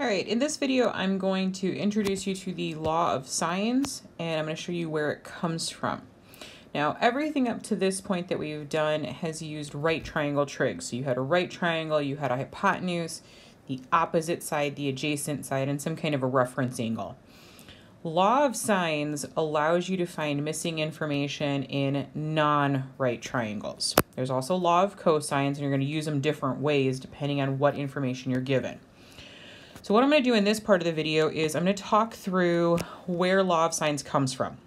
All right, in this video, I'm going to introduce you to the law of sines, and I'm going to show you where it comes from. Now, everything up to this point that we've done has used right triangle trig. So you had a right triangle, you had a hypotenuse, the opposite side, the adjacent side, and some kind of a reference angle. Law of sines allows you to find missing information in non-right triangles. There's also law of cosines, and you're going to use them different ways depending on what information you're given. So what I'm going to do in this part of the video is I'm going to talk through where law of sines comes from.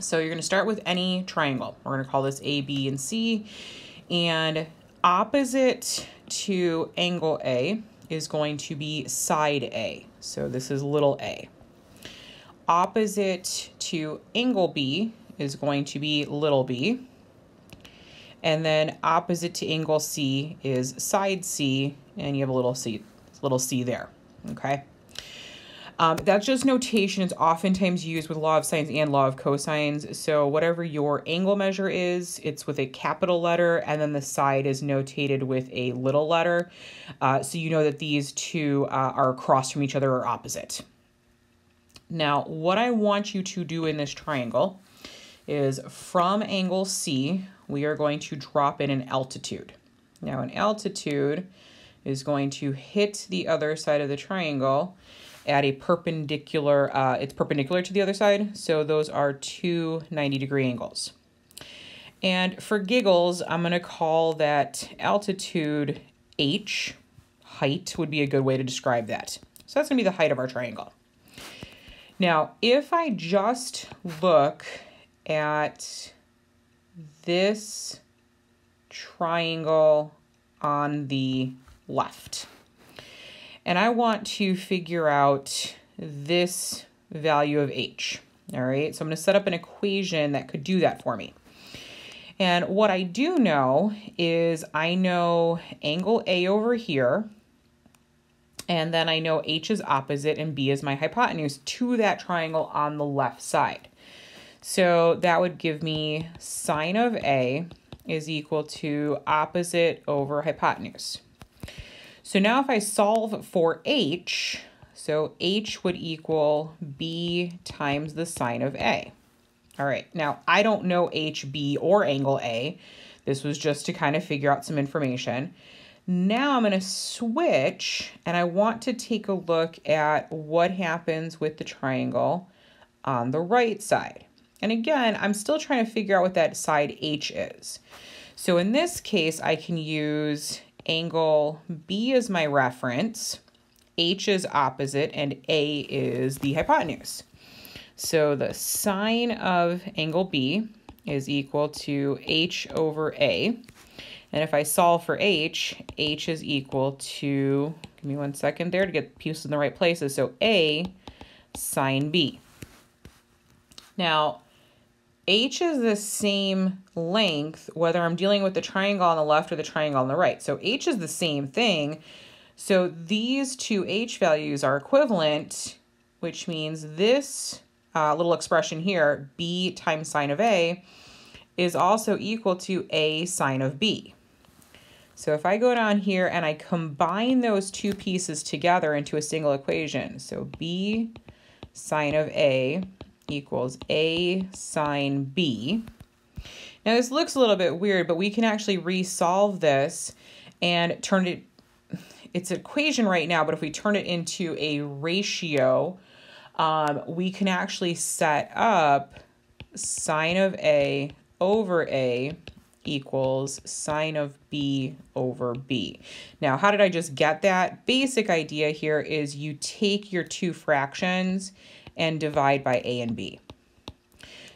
So you're going to start with any triangle. We're going to call this A, B, and C. And opposite to angle A is going to be side A. So this is little a. Opposite to angle B is going to be little b. And then opposite to angle C is side C, and you have a little c, little c there, okay? Um, that's just notation. It's oftentimes used with law of sines and law of cosines. So whatever your angle measure is, it's with a capital letter, and then the side is notated with a little letter. Uh, so you know that these two uh, are across from each other or opposite. Now, what I want you to do in this triangle is from angle C, we are going to drop in an altitude. Now, an altitude is going to hit the other side of the triangle at a perpendicular, uh, it's perpendicular to the other side, so those are two 90 degree angles. And for giggles, I'm going to call that altitude h, height would be a good way to describe that. So that's going to be the height of our triangle. Now, if I just look at this triangle on the left, and I want to figure out this value of h. All right, so I'm going to set up an equation that could do that for me. And what I do know is I know angle A over here, and then I know H is opposite and B is my hypotenuse to that triangle on the left side. So that would give me sine of A is equal to opposite over hypotenuse. So now if I solve for h, so h would equal b times the sine of a. All right, now I don't know HB or angle A. This was just to kind of figure out some information. Now I'm going to switch and I want to take a look at what happens with the triangle on the right side. And again, I'm still trying to figure out what that side H is. So in this case, I can use angle B is my reference, H is opposite, and A is the hypotenuse. So the sine of angle B is equal to H over A. And if I solve for H, H is equal to, give me one second there to get the pieces in the right places. So A sine B. Now, H is the same length whether I'm dealing with the triangle on the left or the triangle on the right. So H is the same thing. So these two H values are equivalent, which means this uh, little expression here, B times sine of A, is also equal to A sine of B. So if I go down here and I combine those two pieces together into a single equation, so B sine of A equals A sine B. Now this looks a little bit weird, but we can actually resolve this and turn it, it's an equation right now, but if we turn it into a ratio, um, we can actually set up sine of A over A equals sine of B over B. Now, how did I just get that? Basic idea here is you take your two fractions and divide by a and b.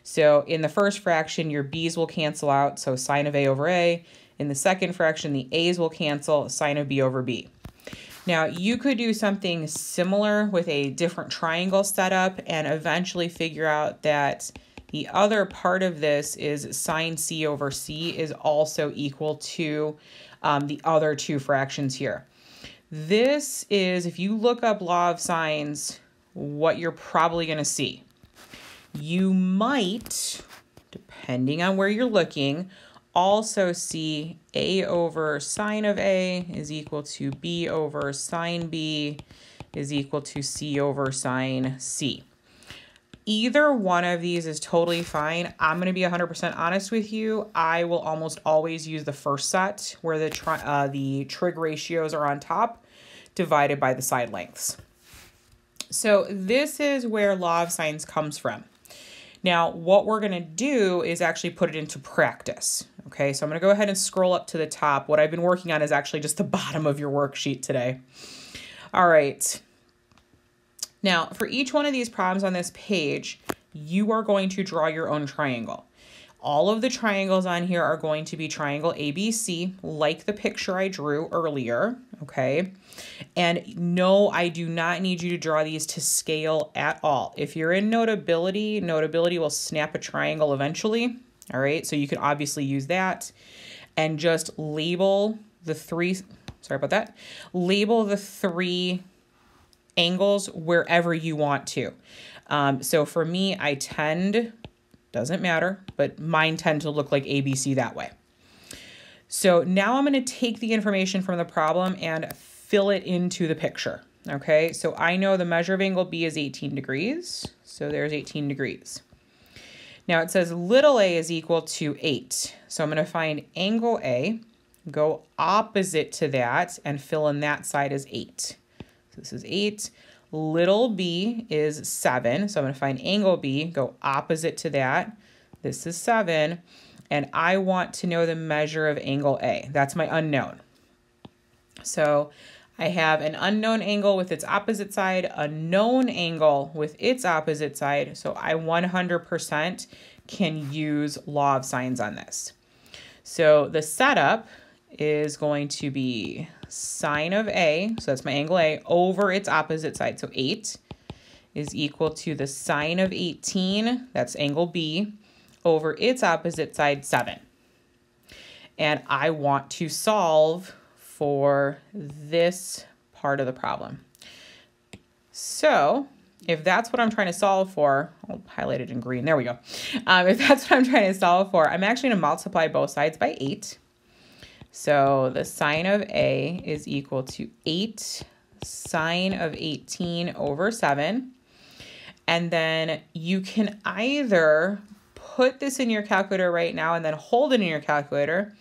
So in the first fraction, your b's will cancel out, so sine of a over a. In the second fraction, the a's will cancel, sine of b over b. Now, you could do something similar with a different triangle setup and eventually figure out that the other part of this is sine c over c is also equal to um, the other two fractions here. This is, if you look up law of sines, what you're probably going to see. You might, depending on where you're looking, also see a over sine of a is equal to b over sine b is equal to C over sine C. Either one of these is totally fine. I'm going to be 100% honest with you. I will almost always use the first set where the, tri uh, the trig ratios are on top divided by the side lengths. So this is where law of sines comes from. Now, what we're going to do is actually put it into practice. Okay, so I'm going to go ahead and scroll up to the top. What I've been working on is actually just the bottom of your worksheet today. All right. Now, for each one of these problems on this page, you are going to draw your own triangle. All of the triangles on here are going to be triangle ABC, like the picture I drew earlier, okay? And no, I do not need you to draw these to scale at all. If you're in Notability, Notability will snap a triangle eventually, all right? So you can obviously use that and just label the three, sorry about that, label the three angles wherever you want to. Um, so for me, I tend doesn't matter, but mine tend to look like ABC that way. So now I'm going to take the information from the problem and fill it into the picture. Okay, so I know the measure of angle B is 18 degrees. So there's 18 degrees. Now it says little a is equal to 8. So I'm going to find angle A, go opposite to that, and fill in that side as 8. So this is 8. Little b is 7. So I'm going to find angle B, go opposite to that. This is 7. And I want to know the measure of angle A. That's my unknown. So I have an unknown angle with its opposite side, a known angle with its opposite side. So I 100% can use law of sines on this. So the setup is going to be sine of A, so that's my angle A, over its opposite side. So 8 is equal to the sine of 18, that's angle B, over its opposite side, 7. And I want to solve for this part of the problem. So if that's what I'm trying to solve for, I'll highlight it in green. There we go. Um, if that's what I'm trying to solve for, I'm actually to multiply both sides by 8. So the sine of A is equal to 8 sine of 18 over 7. And then you can either put this in your calculator right now and then hold it in your calculator,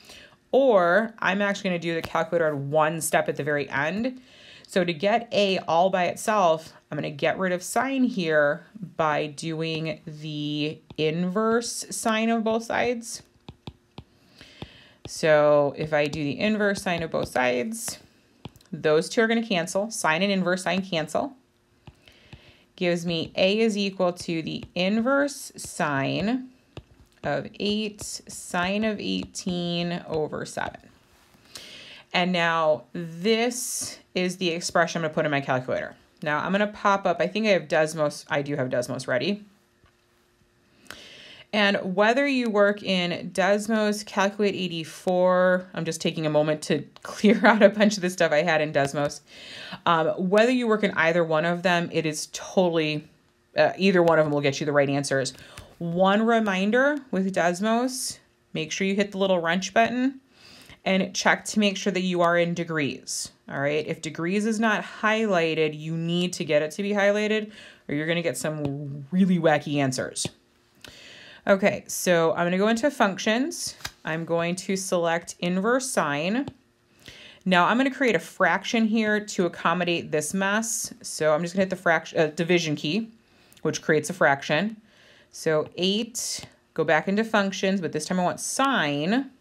or I'm actually going to do the calculator one step at the very end. So to get A all by itself, I'm going to get rid of sine here by doing the inverse sine of both sides. So if I do the inverse sine of both sides, those two are going to cancel. Sine and inverse sine cancel. Gives me A is equal to the inverse sine of 8 sine of 18 over 7. And now this is the expression I'm going to put in my calculator. Now I'm going to pop up, I think I have Desmos, I do have Desmos ready. And whether you work in Desmos, Calculate 84, I'm just taking a moment to clear out a bunch of the stuff I had in Desmos. Um, whether you work in either one of them, it is totally, uh, either one of them will get you the right answers. One reminder with Desmos, make sure you hit the little wrench button and check to make sure that you are in degrees. All right, if degrees is not highlighted, you need to get it to be highlighted or you're gonna get some really wacky answers. Okay, so I'm going to go into functions. I'm going to select inverse sine. Now I'm going to create a fraction here to accommodate this mess. So I'm just going to hit the fraction uh, division key, which creates a fraction. So 8, go back into functions, but this time I want sine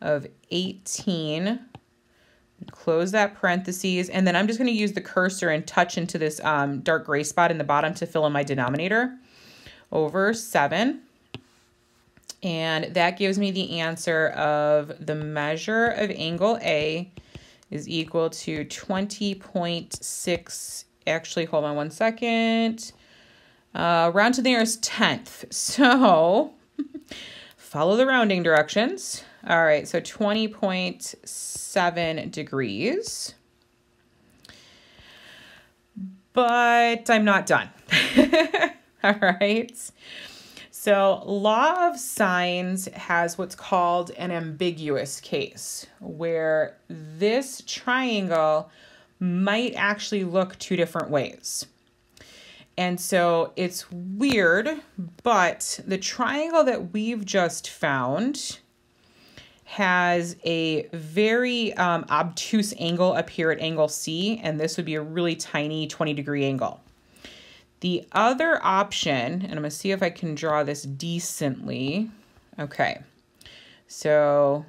of 18. Close that parentheses, and then I'm just going to use the cursor and touch into this um, dark gray spot in the bottom to fill in my denominator over 7. And that gives me the answer of the measure of angle A is equal to 20.6. Actually, hold on one second. Uh, round to the nearest tenth. So follow the rounding directions. All right, so 20.7 degrees. But I'm not done. All right. So law of sines has what's called an ambiguous case where this triangle might actually look two different ways. And so it's weird, but the triangle that we've just found has a very um, obtuse angle up here at angle C, and this would be a really tiny 20 degree angle. The other option, and I'm gonna see if I can draw this decently. Okay, so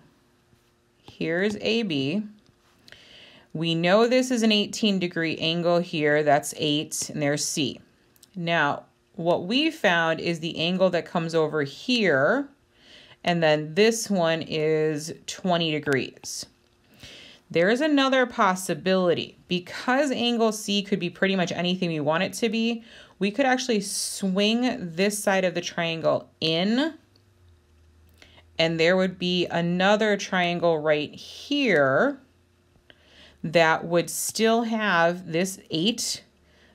here's AB. We know this is an 18 degree angle here, that's eight, and there's C. Now, what we found is the angle that comes over here, and then this one is 20 degrees. There is another possibility. Because angle C could be pretty much anything we want it to be, we could actually swing this side of the triangle in, and there would be another triangle right here that would still have this 8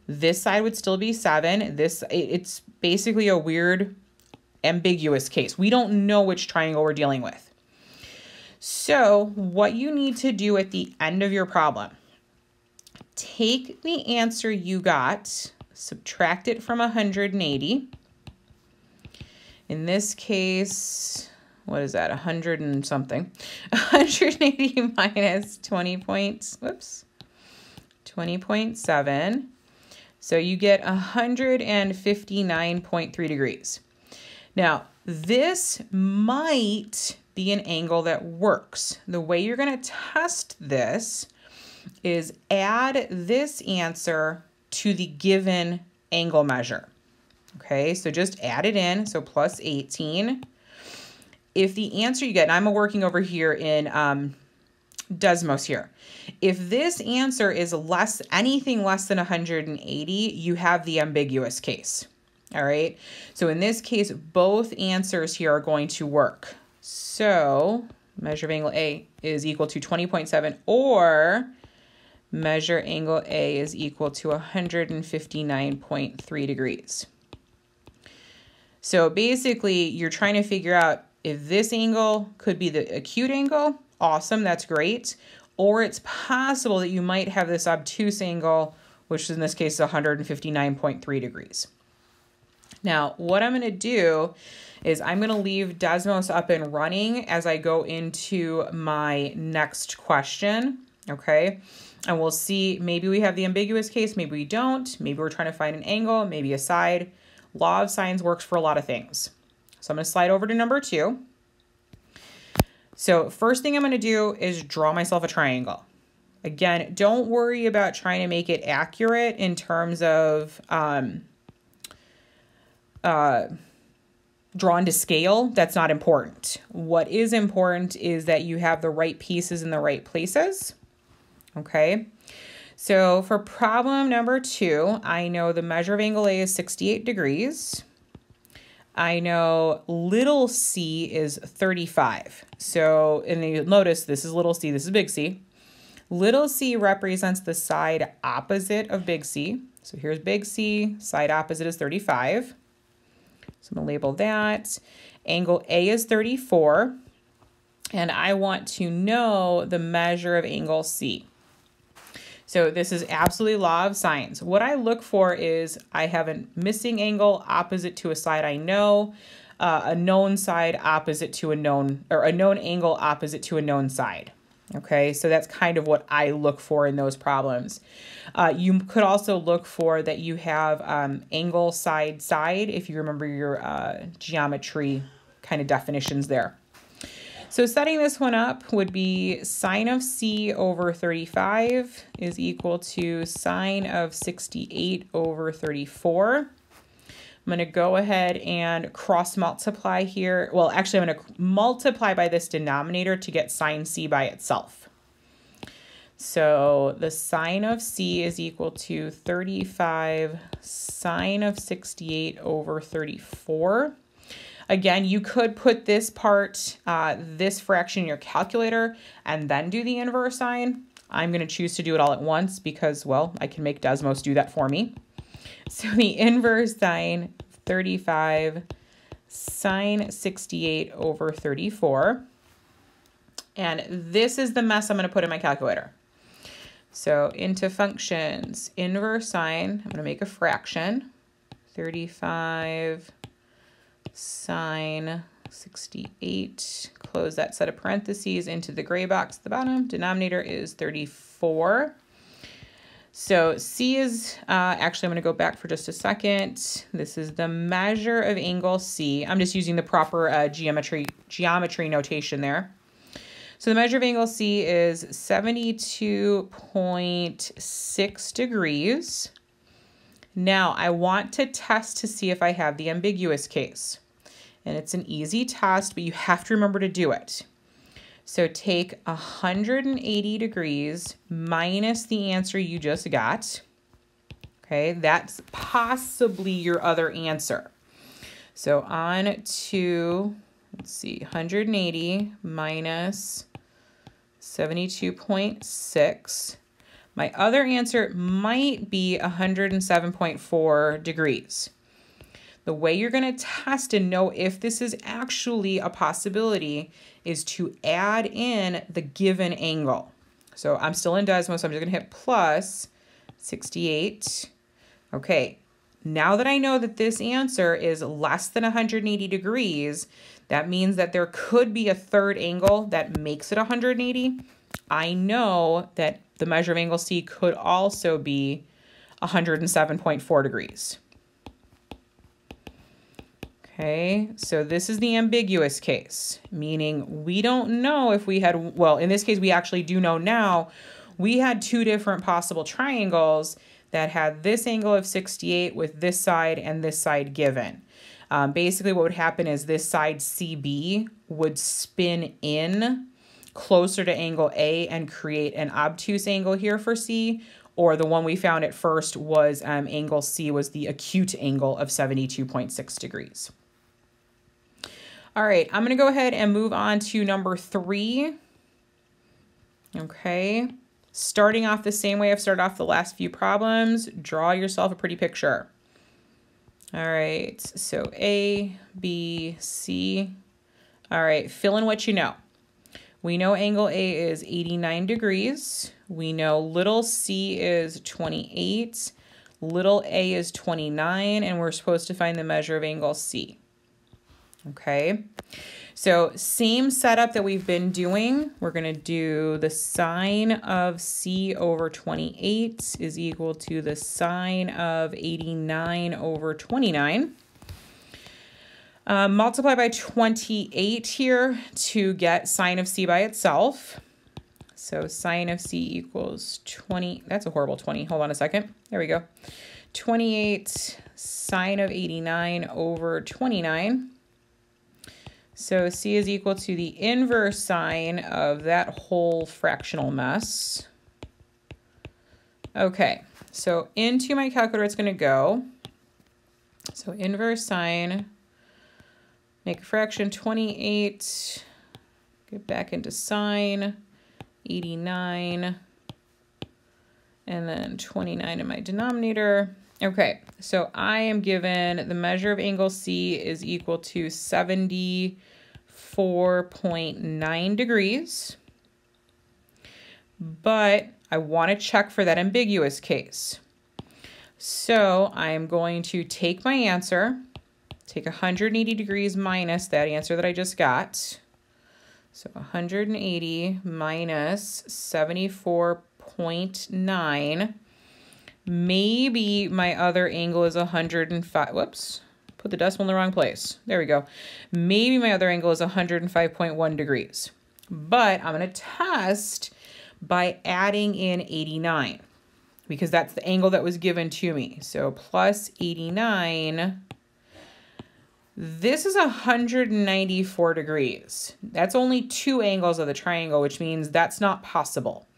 this side would still be seven. This It's basically a weird, ambiguous case. We don't know which triangle we're dealing with. So what you need to do at the end of your problem, take the answer you got, subtract it from 180. In this case, what is that, 100 and something? 180 minus 20 points, whoops, 20.7 so you get 159.3 degrees. Now, this might be an angle that works. The way you're going to test this is add this answer to the given angle measure. Okay, so just add it in, so plus 18. If the answer you get, and I'm working over here in um, Desmos here. If this answer is less anything less than 180, you have the ambiguous case. All right. So in this case, both answers here are going to work. So measure of angle A is equal to 20.7 or measure angle A is equal to 159.3 degrees. So basically, you're trying to figure out if this angle could be the acute angle awesome, that's great. Or it's possible that you might have this obtuse angle, which in this case is 159.3 degrees. Now, what I'm going to do is I'm going to leave Desmos up and running as I go into my next question, okay? And we'll see, maybe we have the ambiguous case, maybe we don't. Maybe we're trying to find an angle, maybe a side. Law of sines works for a lot of things. So I'm going to slide over to number two. So first thing I'm going to do is draw myself a triangle. Again, don't worry about trying to make it accurate in terms of um, uh, drawn to scale. That's not important. What is important is that you have the right pieces in the right places. Okay. So for problem number two, I know the measure of angle A is 68 degrees. I know little c is 35. So, and you notice this is little c, this is big C. Little c represents the side opposite of big C. So here's big C, side opposite is 35. So I'm gonna label that. Angle A is 34. And I want to know the measure of angle C. So this is absolutely law of sines. What I look for is I have a missing angle opposite to a side I know, uh, a known side opposite to a known, or a known angle opposite to a known side. Okay, so that's kind of what I look for in those problems. Uh, you could also look for that you have um, angle side side if you remember your uh, geometry kind of definitions there. So setting this one up would be sine of c over 35 is equal to sine of 68 over 34. I'm going to go ahead and cross multiply here. Well, actually, I'm going to multiply by this denominator to get sine c by itself. So the sine of c is equal to 35 sine of 68 over 34. Again, you could put this part, uh, this fraction in your calculator and then do the inverse sine. I'm going to choose to do it all at once because, well, I can make Desmos do that for me. So the inverse sine 35 sine 68 over 34. And this is the mess I'm going to put in my calculator. So into functions, inverse sine, I'm going to make a fraction. 35 sine 68. Close that set of parentheses into the gray box at the bottom. Denominator is 34. So C is, uh, actually I'm going to go back for just a second. This is the measure of angle C. I'm just using the proper uh, geometry, geometry notation there. So the measure of angle C is 72.6 degrees. Now I want to test to see if I have the ambiguous case. And it's an easy test, but you have to remember to do it. So take 180 degrees minus the answer you just got. Okay, that's possibly your other answer. So on to, let's see, 180 minus 72.6. My other answer might be 107.4 degrees. The way you're going to test and know if this is actually a possibility is to add in the given angle. So I'm still in Desmos, so I'm just going to hit plus 68. Okay, now that I know that this answer is less than 180 degrees, that means that there could be a third angle that makes it 180. I know that the measure of angle C could also be 107.4 degrees. Okay, so this is the ambiguous case, meaning we don't know if we had, well, in this case, we actually do know now, we had two different possible triangles that had this angle of 68 with this side and this side given. Um, basically, what would happen is this side CB would spin in closer to angle A and create an obtuse angle here for C, or the one we found at first was um, angle C was the acute angle of 72.6 degrees. All right, I'm to go ahead and move on to number three. Okay, starting off the same way I've started off the last few problems, draw yourself a pretty picture. All right, so A, B, C. All right, fill in what you know. We know angle A is 89 degrees. We know little c is 28, little a is 29, and we're supposed to find the measure of angle C. Okay, so same setup that we've been doing. We're going to do the sine of C over 28 is equal to the sine of 89 over 29. Um, multiply by 28 here to get sine of c by itself. So sine of c equals 20. That's a horrible 20. Hold on a second. There we go. 28 sine of 89 over 29. So c is equal to the inverse sine of that whole fractional mess. Okay, so into my calculator it's going to go. So inverse sine Make a fraction 28, get back into sine, 89, and then 29 in my denominator. Okay, so I am given the measure of angle C is equal to 74.9 degrees. But I want to check for that ambiguous case. So I'm going to take my answer Take 180 degrees minus that answer that I just got. So 180 minus 74.9. Maybe my other angle is 105. Whoops. Put the decimal in the wrong place. There we go. Maybe my other angle is 105.1 degrees. But I'm going to test by adding in 89 because that's the angle that was given to me. So plus 89 this is 194 degrees. That's only two angles of the triangle, which means that's not possible.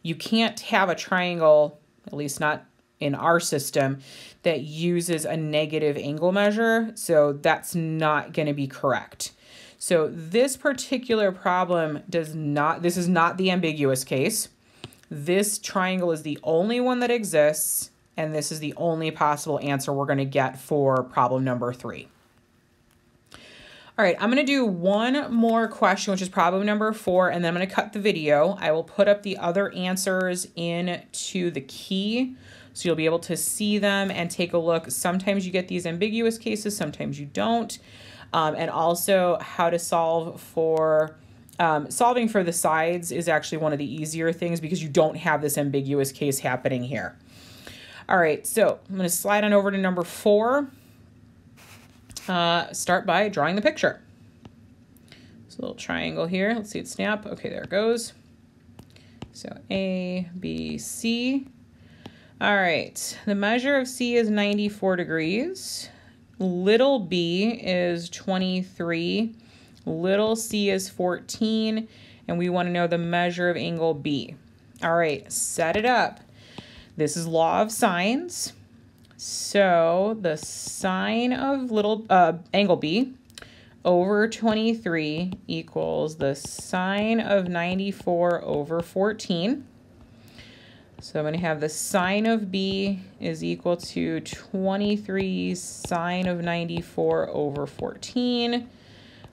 You can't have a triangle, at least not in our system, that uses a negative angle measure. So that's not going to be correct. So this particular problem does not, this is not the ambiguous case. This triangle is the only one that exists, and this is the only possible answer we're going to get for problem number three. All right, I'm going to do one more question, which is problem number four, and then I'm going to cut the video. I will put up the other answers into the key, so you'll be able to see them and take a look. Sometimes you get these ambiguous cases, sometimes you don't. Um, and also how to solve for um, solving for the sides is actually one of the easier things because you don't have this ambiguous case happening here. All right, so I'm going to slide on over to number four. Uh, start by drawing the picture. So a little triangle here. Let's see it snap. Okay, there it goes. So A, B, C. All right, the measure of C is 94 degrees. Little b is 23 Little c is 14, and we want to know the measure of angle B. All right, set it up. This is law of sines. So the sine of little uh, angle B over 23 equals the sine of 94 over 14. So I'm going to have the sine of B is equal to 23 sine of 94 over 14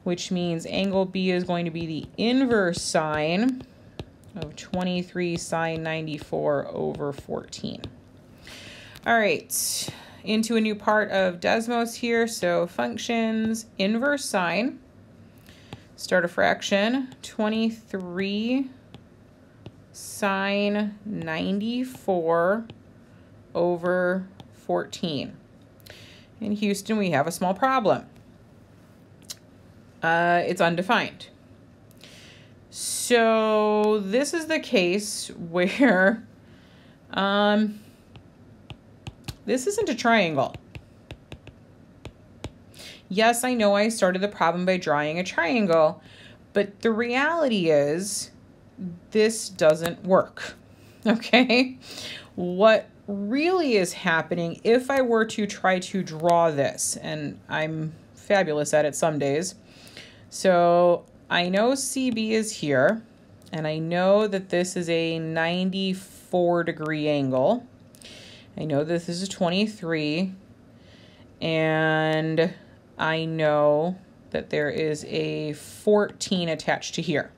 which means angle B is going to be the inverse sine of 23 sine 94 over 14. All right, into a new part of Desmos here. So functions, inverse sine, start a fraction, 23 sine 94 over 14. In Houston, we have a small problem uh, it's undefined. So this is the case where um, this isn't a triangle. Yes, I know I started the problem by drawing a triangle, but the reality is this doesn't work, okay? What really is happening if I were to try to draw this, and I'm fabulous at it some days, so I know CB is here, and I know that this is a 94 degree angle. I know this is a 23, and I know that there is a 14 attached to here.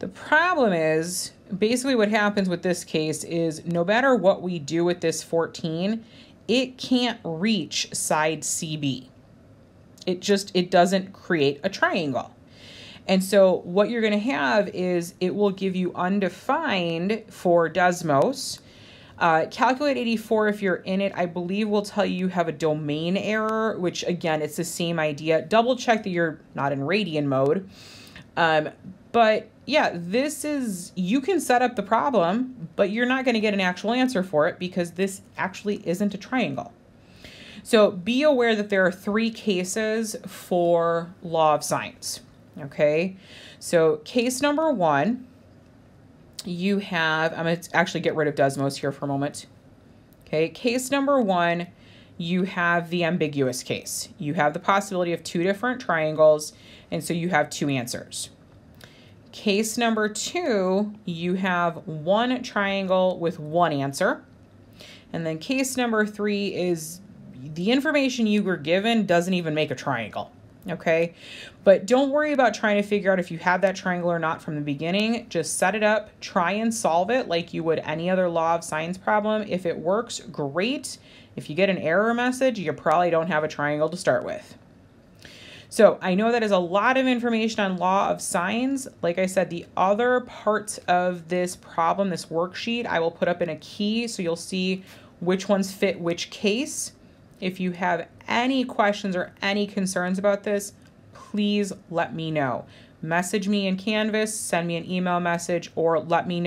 The problem is, basically what happens with this case is no matter what we do with this 14, it can't reach side CB it just it doesn't create a triangle. And so what you're going to have is it will give you undefined for Desmos. Uh, calculate 84 if you're in it, I believe will tell you you have a domain error, which again, it's the same idea. Double check that you're not in radian mode. Um, but yeah, this is, you can set up the problem, but you're not going to get an actual answer for it because this actually isn't a triangle. So be aware that there are three cases for law of sines. Okay, so case number one, you have, I'm going to actually get rid of Desmos here for a moment. Okay, case number one, you have the ambiguous case. You have the possibility of two different triangles, and so you have two answers. Case number two, you have one triangle with one answer. And then case number three is the information you were given doesn't even make a triangle. Okay, but don't worry about trying to figure out if you have that triangle or not from the beginning. Just set it up, try and solve it like you would any other law of sines problem. If it works, great. If you get an error message, you probably don't have a triangle to start with. So I know that is a lot of information on law of sines. Like I said, the other parts of this problem, this worksheet, I will put up in a key so you'll see which ones fit which case. If you have any questions or any concerns about this, please let me know. Message me in Canvas, send me an email message, or let me know